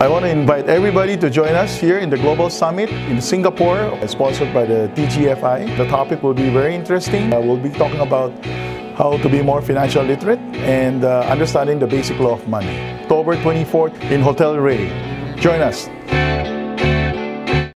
I want to invite everybody to join us here in the Global Summit in Singapore, sponsored by the TGFI. The topic will be very interesting. Uh, we'll be talking about how to be more financial literate and uh, understanding the basic law of money. October 24th in Hotel Ray. Join us.